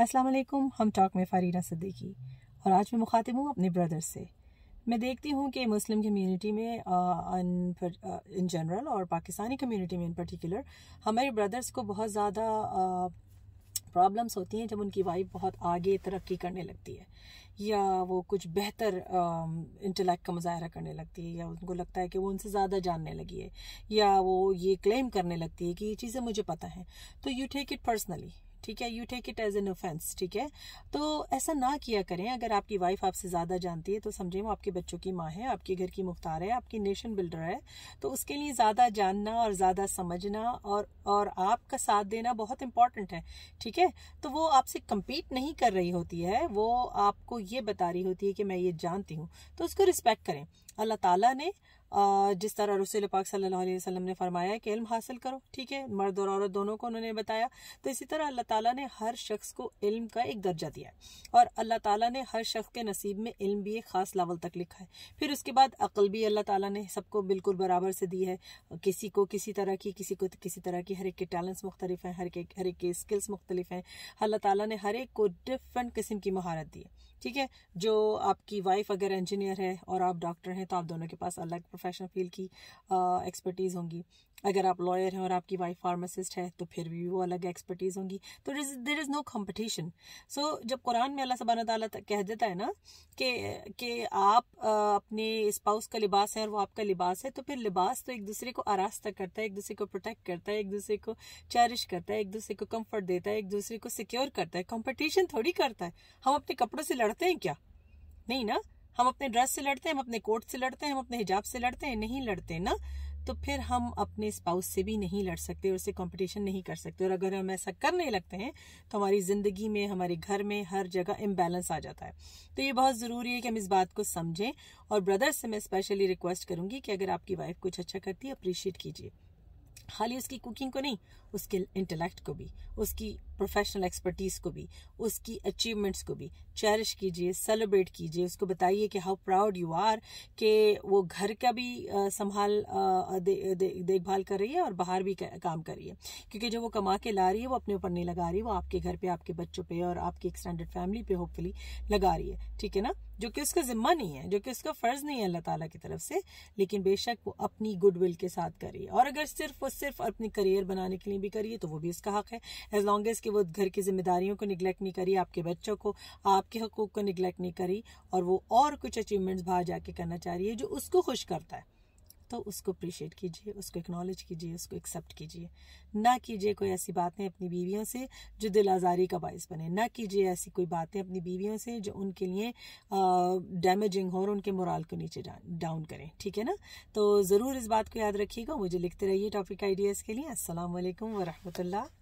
अस्सलाम वालेकुम, हम टॉक में फ़ारीना सिद्दीकी और आज मैं मुखातिब हूँ अपने ब्रदर से। मैं देखती हूँ कि मुस्लिम कम्युनिटी में इन जनरल और पाकिस्तानी कम्युनिटी में इन पर्टिकुलर हमारे ब्रदर्स को बहुत ज़्यादा प्रॉब्लम्स होती हैं जब उनकी वाइफ बहुत आगे तरक्की करने लगती है। या वो कुछ बेहतर इंटेलेक्ट का मुजाहरा करने लगती है या उनको लगता है कि वो उनसे ज़्यादा जानने लगी है या वो ये क्लेम करने लगती है कि ये चीज़ें मुझे पता है। तो यू टेक इट पर्सनली ठीक है you take it as an offence ठीक है? तो ऐसा ना किया करें। अगर आपकी वाइफ आपसे ज़्यादा जानती है तो समझें, वो आपके बच्चों की माँ है, आपके घर की मुख्तार है, आपकी नेशन बिल्डर है तो उसके लिए ज़्यादा जानना और ज़्यादा समझना और और आपका साथ देना बहुत इंपॉर्टेंट है, ठीक है? तो वो आपसे कम्पीट नहीं कर रही होती है, वो आपको ये बता रही होती है कि मैं ये जानती हूँ तो उसको रिस्पेक्ट करें। अल्लाह ताला ने जिस तरह रसूल पाक सल्लल्लाहु अलैहि वसल्लम ने फरमाया कि इल्म हासिल करो, ठीक है? मर्द और औरत दोनों को उन्होंने बताया। तो इसी तरह अल्लाह ताला ने हर शख्स को इल्म का एक दर्जा दिया और अल्लाह ताला ने हर शख्स के नसीब में इल्म भी एक खास लेवल तक लिखा है। फिर उसके बाद अकल भी अल्लाह ताला ने सबको बिल्कुल बराबर से दी है। किसी को किसी तरह की, किसी को किसी तरह की, हर एक के टैलेंट्स मुख्तलिफ़ हैं, हर एक हर एक के स्किल्स मुख्तलिफ़ हैं। अल्लाह ताला ने हर एक को डिफरेंट किस्म की महारत दी है, ठीक है? जो आपकी वाइफ अगर इंजीनियर है और आप डॉक्टर हैं तो आप दोनों के पास अलग प्रोफेशनल फ़ील्ड की एक्सपर्टीज़ होंगी। अगर आप लॉयर हैं और आपकी वाइफ फार्मासिस्ट है तो फिर भी वो अलग एक्सपर्टीज होंगी। तो there is no competition so जब कुरान में अल्लाह सुबहाना ताला कह देता है ना कि कि आप अपने स्पाउस का लिबास है और वो आपका लिबास है तो फिर लिबास तो एक दूसरे को आरास्ता करता है, एक दूसरे को प्रोटेक्ट करता है, एक दूसरे को चेरिश करता है, एक दूसरे को कंफर्ट देता है, एक दूसरे को सिक्योर करता है। कॉम्पिटिशन थोड़ी करता है। हम अपने कपड़ों से लड़ते हैं क्या? नहीं ना? हम अपने ड्रेस से लड़ते हैं, हम अपने कोट से लड़ते हैं, हम अपने हिजाब से लड़ते हैं, नहीं लड़ते ना तो फिर हम अपने स्पाउस से भी नहीं लड़ सकते और उससे कंपटीशन नहीं कर सकते। और अगर हम ऐसा करने लगते हैं तो हमारी ज़िंदगी में, हमारे घर में, हर जगह इम्बेलेंस आ जाता है। तो ये बहुत ज़रूरी है कि हम इस बात को समझें और ब्रदर्स से मैं स्पेशली रिक्वेस्ट करूँगी कि अगर आपकी वाइफ कुछ अच्छा करती है अप्रिशिएट कीजिए। खाली उसकी कुकिंग को नहीं, उसके इंटेलेक्ट को भी, उसकी प्रोफेशनल एक्सपर्टीज को भी, उसकी अचीवमेंट्स को भी। चेरिश कीजिए सेलिब्रेट कीजिए, उसको बताइए कि हाउ प्राउड यू आर कि वो घर का भी संभाल देखभाल कर रही है और बाहर भी काम कर रही है। क्योंकि जो वो कमा के ला रही है, वो अपने ऊपर नहीं लगा रही, वो आपके घर पे, आपके बच्चों पे और आपकी एक्सटेंडेड फैमिली पे होपफुली लगा रही है। ठीक है ना? जो कि उसका जिम्मा नहीं है, जो कि उसका फ़र्ज़ नहीं है अल्लाह ताला की तरफ़ से, लेकिन बेशक वो अपनी गुडविल के साथ करिए और अगर सिर्फ़ वो सिर्फ़ अपनी करियर बनाने के लिए भी करिए तो वो भी उसका हक है। एज लॉन्ग एज कि वो घर की जिम्मेदारियों को निगलेक्ट नहीं करी, आपके बच्चों को, आपके हकूक को निगलेक्ट नहीं करी, और वो और कुछ अचीवमेंट्स बाहर जाके करना चाह रही है, जो उसको खुश करता है। तो उसको अप्रिशिएट कीजिए, उसको एक्नॉलेज कीजिए, उसको एक्सेप्ट कीजिए। ना कीजिए कोई ऐसी बातें अपनी बीवियों से जो दिल आज़ारी का बायस बने। ना कीजिए ऐसी कोई बातें अपनी बीवियों से जो उनके लिए डैमेजिंग हो और उनके मोराल को नीचे डाउन करें। ठीक है ना? तो ज़रूर इस बात को याद रखिएगा। मुझे लिखते रहिए टॉपिक आइडियाज़ के लिए। असल वरहमल